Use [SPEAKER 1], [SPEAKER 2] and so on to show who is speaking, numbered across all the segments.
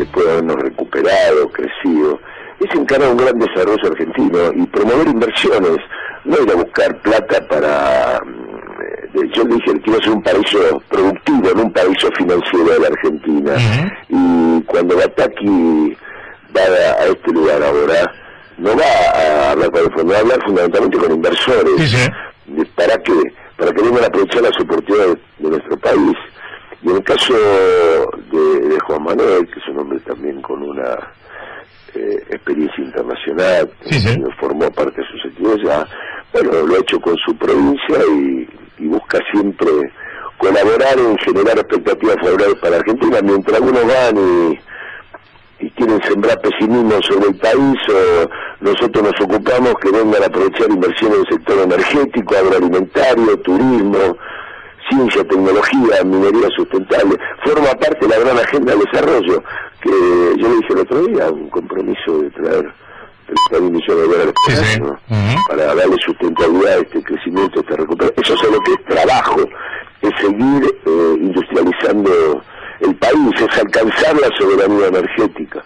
[SPEAKER 1] después de habernos recuperado, crecido, es encarar un gran desarrollo argentino y promover inversiones, no ir a buscar plata para... mm, Yo le dije, quiero ser un paraíso productivo, no un paraíso financiero de la Argentina. Y cuando Bataki va a, a este lugar ahora, no va a hablar con el fondo, va a hablar fundamentalmente con inversores.
[SPEAKER 2] Sí,
[SPEAKER 1] ¿Para que Para que vengan a aprovechar las oportunidades de nuestro país. Y en el caso de, de Juan Manuel, que es un hombre también con una eh, experiencia internacional,
[SPEAKER 2] Sí, sí.
[SPEAKER 1] que formó parte de sus ya, bueno, lo ha hecho con su provincia y, y busca siempre colaborar en generar expectativas favorables para Argentina, mientras algunos van y, y quieren sembrar pesimismo sobre el país o nosotros nos ocupamos que vengan a aprovechar inversiones en el sector energético, agroalimentario, turismo, ciencia, tecnología, minería sustentable, forma parte de la gran agenda del desarrollo, que yo le dije el otro día, un compromiso de traer 30 millones de dólares
[SPEAKER 2] Sí,
[SPEAKER 1] para darle sustentabilidad a este crecimiento, a esta recuperación. Eso es lo que es trabajo, es seguir eh, industrializando el país, es alcanzar la soberanía energética.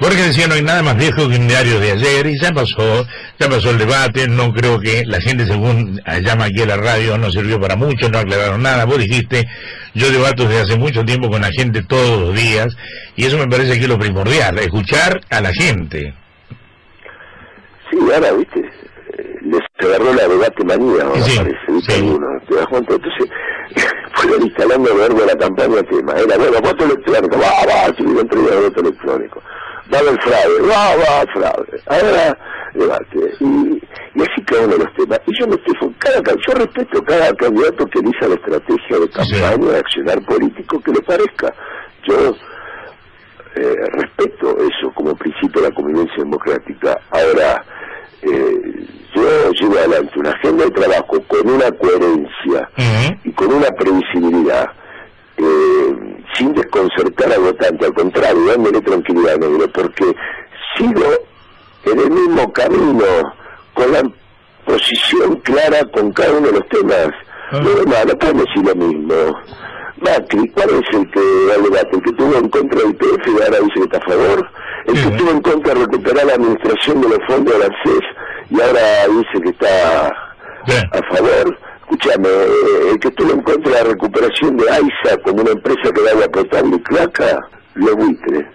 [SPEAKER 2] Borges decía no hay nada más viejo que un diario de ayer y ya pasó, ya pasó el debate, no creo que la gente según llama aquí a la radio no sirvió para mucho, no aclararon nada, vos dijiste, yo debato desde hace mucho tiempo con la gente todos los días y eso me parece que es lo primordial, escuchar a la gente.
[SPEAKER 1] Sí, ahora, viste, eh, les agarró la debate manía,
[SPEAKER 2] Sí, sí.
[SPEAKER 1] algunos, ¿te das cuenta? Entonces, a lo largo de la campaña tema, era, bueno, voto electrónico, va, va, si hubiera entregado voto electrónico, va haber fraude, va, va, fraude, ahora, debate, y, y así cada uno de los temas, y yo me estoy, cada, ca- yo respeto cada candidato que elija la estrategia de campaña, de accionar político que le parezca, yo eh, respeto eso como principio de la convivencia democrática. Ahora, eh, yo llevo adelante una agenda de trabajo con una coherencia
[SPEAKER 2] Ujú.
[SPEAKER 1] y con una previsibilidad, eh, sin desconcertar al votante, al contrario, dándole tranquilidad, negro, porque sigo en el mismo camino, con la posición clara con cada uno de los temas.
[SPEAKER 2] Ah.
[SPEAKER 1] No, no, no pueden decir lo mismo. Macri, ¿cuál es el que da el debate? ¿El que estuvo en contra del PF y ahora dice que está a favor? ¿El que estuvo en contra de recuperar la administración de los fondos de la ANSES y ahora dice que está
[SPEAKER 2] Bien.
[SPEAKER 1] a favor? Escúchame, eh, el que estuvo en contra de la recuperación de AISA como una empresa que agua potable y cloaca, los buitres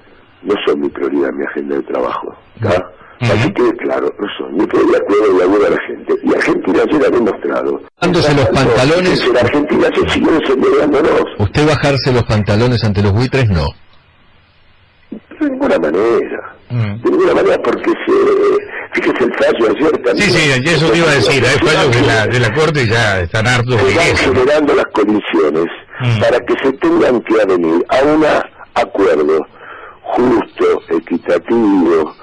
[SPEAKER 1] no son mi prioridad en mi agenda de trabajo.
[SPEAKER 2] Ujú.
[SPEAKER 1] Así que claro, no son. Mi prioridad cuidar la vida de la gente. Y Argentina ayer ha demostrado.
[SPEAKER 3] Dándose los pantalones.
[SPEAKER 1] En Argentina se.
[SPEAKER 3] Usted bajarse los pantalones ante los buitres, no.
[SPEAKER 1] Ninguna manera.
[SPEAKER 2] Mm.
[SPEAKER 1] De ninguna manera porque se, fíjese el fallo ayer también.
[SPEAKER 2] Sí, sí, eso te iba a decir, hay fallos de la, de la Corte y ya están hartos
[SPEAKER 1] se
[SPEAKER 2] de
[SPEAKER 1] van
[SPEAKER 2] eso.
[SPEAKER 1] generando las condiciones
[SPEAKER 2] Mm.
[SPEAKER 1] para que se tengan que avenir a un acuerdo justo, equitativo,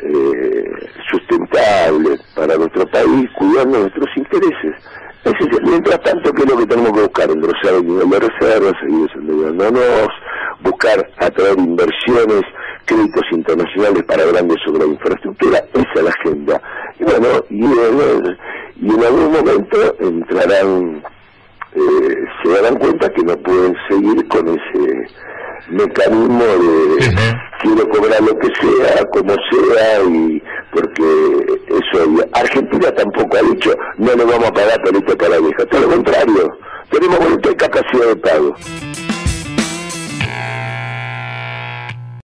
[SPEAKER 1] eh, sustentable para nuestro país, cuidando nuestros intereses. Es mientras tanto, ¿qué es lo que tenemos que buscar? Engrosar el nivel de reservas, seguir desendeudándonos, buscar atraer inversiones, créditos internacionales para grandes obras de infraestructura, esa es la agenda. Y bueno, y en, y en algún momento entrarán eh, se darán cuenta que no pueden seguir con ese mecanismo de quiero cobrar lo que sea, como sea, y porque eso Argentina tampoco ha dicho no le vamos a pagar por esto para la vieja, todo lo contrario, tenemos voluntad y capacidad de pago.